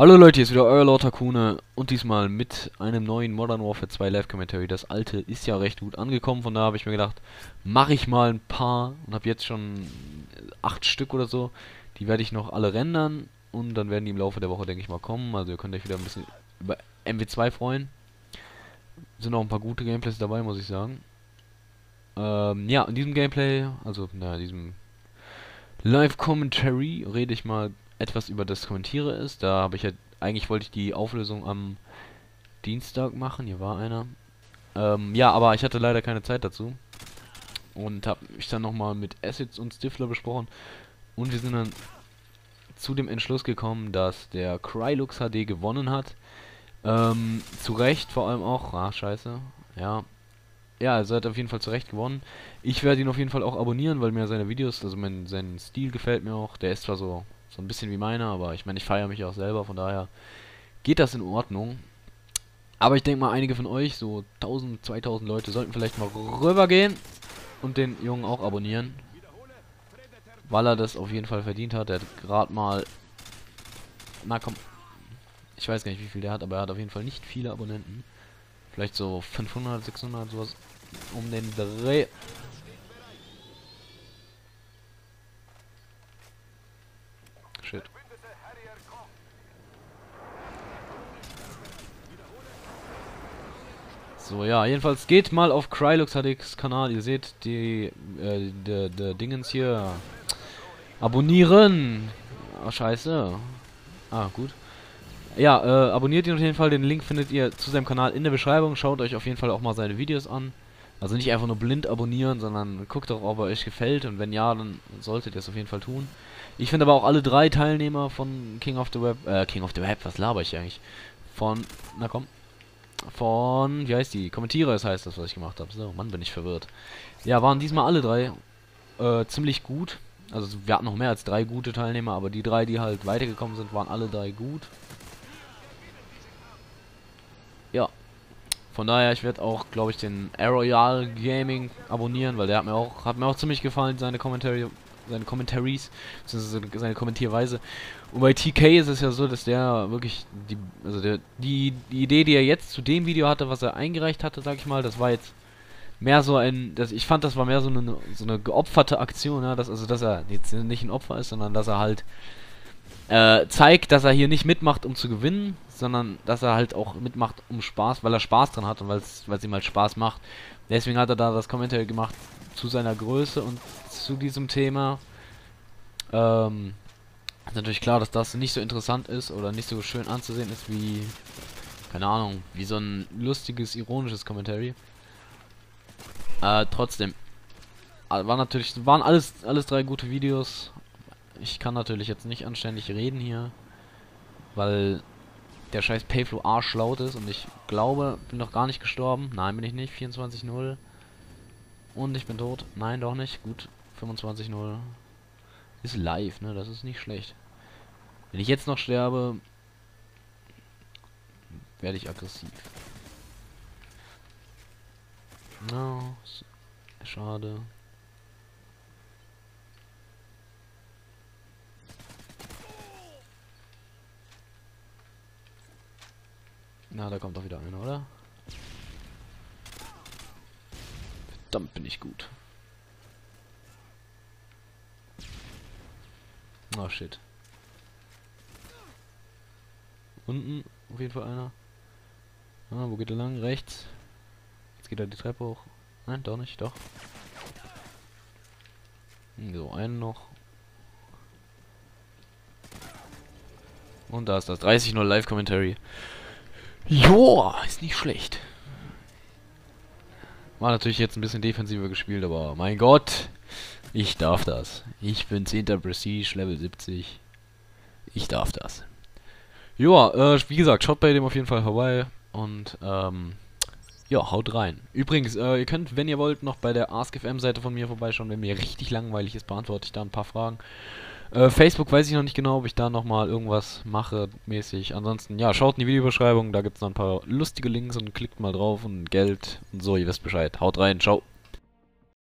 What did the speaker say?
Hallo Leute, hier ist wieder euer Lord Hakune und diesmal mit einem neuen Modern Warfare 2 Live Commentary. Das alte ist ja recht gut angekommen, von da habe ich mir gedacht, mache ich mal ein paar und habe jetzt schon acht Stück oder so. Die werde ich noch alle rendern und dann werden die im Laufe der Woche, denke ich mal, kommen. Also ihr könnt euch wieder ein bisschen über MW2 freuen. Sind auch ein paar gute Gameplays dabei, muss ich sagen. Ähm, ja, in diesem Gameplay, also na, diesem Live Commentary rede ich mal etwas über das Kommentiere ist. Da habe ich ja, eigentlich wollte ich die Auflösung am Dienstag machen, hier war einer. Ähm, ja, aber ich hatte leider keine Zeit dazu. Und habe mich dann nochmal mit Acids und Stifler besprochen. Und wir sind dann zu dem Entschluss gekommen, dass der Krylux HD gewonnen hat. Ähm, zu Recht vor allem auch. Ah, scheiße. Ja. Ja, also er hat auf jeden Fall zu Recht gewonnen. Ich werde ihn auf jeden Fall auch abonnieren, weil mir seine Videos, also mein, sein Stil gefällt mir auch. Der ist zwar so so ein bisschen wie meiner, aber ich meine, ich feiere mich auch selber, von daher geht das in Ordnung. Aber ich denke mal, einige von euch, so 1000, 2000 Leute, sollten vielleicht mal rübergehen und den Jungen auch abonnieren. Weil er das auf jeden Fall verdient hat. Er hat gerade mal... Na komm. Ich weiß gar nicht, wie viel der hat, aber er hat auf jeden Fall nicht viele Abonnenten. Vielleicht so 500, 600, sowas um den Dreh. Shit. So, ja, jedenfalls geht mal auf Krylux HDX Kanal. Ihr seht die, äh, der, der Dingens hier. Abonnieren. Oh, scheiße. Ah, gut. Ja, äh, abonniert ihn auf jeden Fall. Den Link findet ihr zu seinem Kanal in der Beschreibung. Schaut euch auf jeden Fall auch mal seine Videos an. Also nicht einfach nur blind abonnieren, sondern guckt auch, ob er euch gefällt. Und wenn ja, dann solltet ihr es auf jeden Fall tun. Ich finde aber auch alle drei Teilnehmer von King of the Web, äh, King of the Web, was laber ich eigentlich? Von, na komm, von, wie heißt die? Kommentiere, das heißt das, was ich gemacht habe. So, Mann, bin ich verwirrt. Ja, waren diesmal alle drei äh, ziemlich gut. Also wir hatten noch mehr als drei gute Teilnehmer, aber die drei, die halt weitergekommen sind, waren alle drei gut. Ja. Von daher, ich werde auch, glaube ich, den Aeroyal Gaming abonnieren, weil der hat mir auch, hat mir auch ziemlich gefallen, seine Kommentare seine Commentaries, seine Kommentierweise. Und bei TK ist es ja so, dass der wirklich die, also der, die, die Idee, die er jetzt zu dem Video hatte, was er eingereicht hatte, sag ich mal, das war jetzt mehr so ein, das, ich fand, das war mehr so eine, so eine geopferte Aktion, ja, dass, also, dass er jetzt nicht ein Opfer ist, sondern dass er halt äh, zeigt, dass er hier nicht mitmacht, um zu gewinnen, sondern dass er halt auch mitmacht, um Spaß, weil er Spaß dran hat und weil es ihm halt Spaß macht. Deswegen hat er da das Kommentar gemacht zu seiner Größe und zu diesem Thema. Ähm, ist natürlich klar, dass das nicht so interessant ist oder nicht so schön anzusehen ist wie, keine Ahnung, wie so ein lustiges, ironisches Commentary. Äh, trotzdem. Äh, war natürlich, waren alles, alles drei gute Videos. Ich kann natürlich jetzt nicht anständig reden hier, weil der scheiß Payflow arschlaut ist und ich glaube, bin noch gar nicht gestorben. Nein, bin ich nicht. 24-0. Und ich bin tot. Nein, doch nicht. Gut. 25-0. Ist live, ne? Das ist nicht schlecht. Wenn ich jetzt noch sterbe, werde ich aggressiv. No, schade. Na, da kommt doch wieder einer, oder? Verdammt bin ich gut. Oh shit. Unten auf jeden Fall einer. Ah, wo geht er lang? Rechts. Jetzt geht er die Treppe hoch. Nein, doch nicht, doch. So, einen noch. Und da ist das 30-0 Live-Commentary. Joa, ist nicht schlecht. War natürlich jetzt ein bisschen defensiver gespielt, aber mein Gott, ich darf das. Ich bin 10. Prestige, Level 70. Ich darf das. Joa, äh, wie gesagt, schaut bei dem auf jeden Fall vorbei und ähm, ja, haut rein. Übrigens, äh, ihr könnt, wenn ihr wollt, noch bei der AskFM-Seite von mir vorbeischauen. Wenn mir richtig langweilig ist, beantworte ich da ein paar Fragen. Äh, Facebook weiß ich noch nicht genau, ob ich da nochmal irgendwas mache, mäßig. Ansonsten, ja, schaut in die Videobeschreibung, da gibt es noch ein paar lustige Links und klickt mal drauf und Geld und so, ihr wisst Bescheid. Haut rein, ciao.